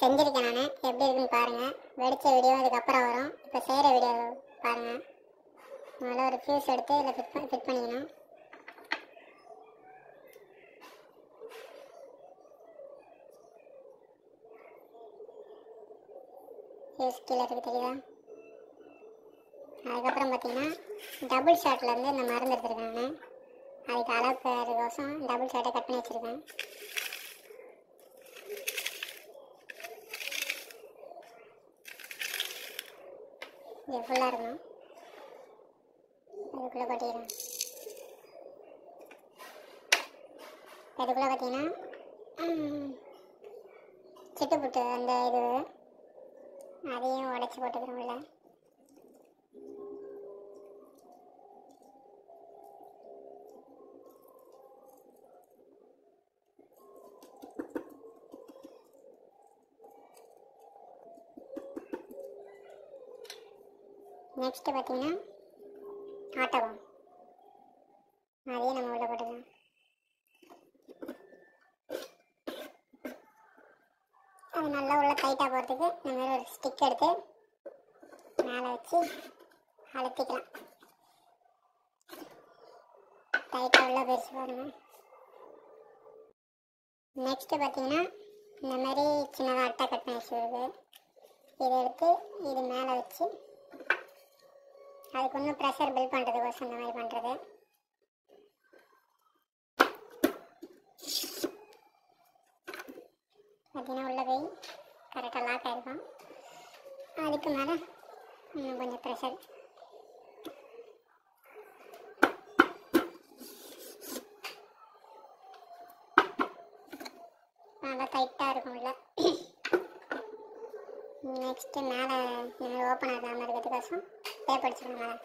செஞ்சுருக்கேன் நான். எப்படி இருக்குன்னு பாருங்கள் வெடித்த வீடியோ இதுக்கப்புறம் வரும். இப்போ செய்கிற வீடியோ பாருங்கள் முதல்ல ஒரு ஃபியூஸ் எடுத்து இதில் ஃபிட் பண்ணி ஃபிட் பண்ணிக்கணும். ஃபியூஸ் கீழே இருக்குது தெரியுதா? அதுக்கப்புறம் பார்த்தீங்கன்னா டபுள் ஷாட்லேருந்து இந்த மருந்து எடுத்துருக்காங்க அதுக்கு அளவு அதுக்கோசம் டபுள் ஷார்ட்டை கட் பண்ணி வச்சுருக்கேன். இது ஃபுல்லாக இருக்கும் அதுக்குள்ளே கொட்டிக்கிறேன் அதுக்குள்ளே பார்த்தீங்கன்னா சிட்டு புட்டு அந்த இது அதையும் உடச்சி போட்டுக்கிறோம் நெக்ஸ்ட்டு பார்த்தீங்கன்னா ஆட்டகம் அதே நம்ம உள்ள போட்டுக்கலாம் அது நல்லா உள்ள டைட்டாக போகிறதுக்கு இந்த மாதிரி ஒரு ஸ்டிக் எடுத்து மேலே வச்சு அழுத்திக்கலாம். டைட்டாக உள்ள பெருசு பாருங்க. நெக்ஸ்ட்டு பார்த்தீங்கன்னா இந்த மாதிரி சின்னதாக அட்டை கட்டின பண்ணி வச்சுருக்கு இதை எடுத்து இது மேலே வச்சு அதுக்கு இன்னும் ப்ரெஷர் பில் பண்ணுறதுக்கோசம் இந்த மாதிரி பண்ணுறது பார்த்தீங்கன்னா உள்ளே போய் கரெக்டாக லாக் ஆகிருக்கும் அதுக்கு மேலே இன்னும் கொஞ்சம் ப்ரெஷர் நல்லா டைட்டாக இருக்கும் உள்ள. நெக்ஸ்ட்டு மேலே இந்த ஓப்பன் ஆகாமல் இருக்கிறதுக்கோசம் டேப் அடிச்சிடணும் மேலே.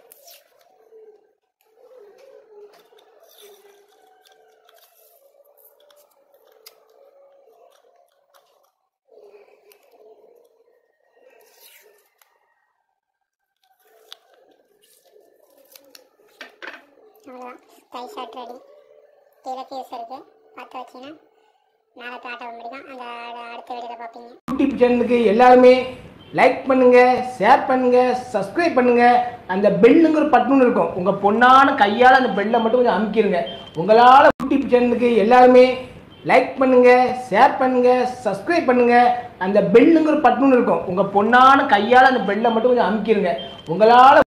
அவ்வளோதான் ஸ்கை ஷாட் ரெடி கீழே ஃபியூஸ் இருக்குது பார்த்து வச்சிங்கன்னா மேலே தாட்ட முடியும். அந்த அடுத்த வீடியோவில் பார்ப்பீங்க. யூடியூப் சேனலுக்கு எல்லாருமே லைக் பண்ணுங்க ஷேர் பண்ணுங்க சப்ஸ்கிரைப் பண்ணுங்க. அந்த பெல்லுங்கிற பட்டன் இருக்கும். உங்க பொண்ணான கையால் அந்த பெல்லை மட்டும் கொஞ்சம் அமுக்கிடுங்க உங்களால் யூடியூப் சேனலுக்கு எல்லாருமே லைக் பண்ணுங்க ஷேர் பண்ணுங்க சப்ஸ்கிரைப் பண்ணுங்க. அந்த பெல்லுங்கிற பட்டன் இருக்கும். உங்க பொண்ணான கையால் அந்த பெல்லை மட்டும் கொஞ்சம் அமுக்கிடுங்க உங்களால்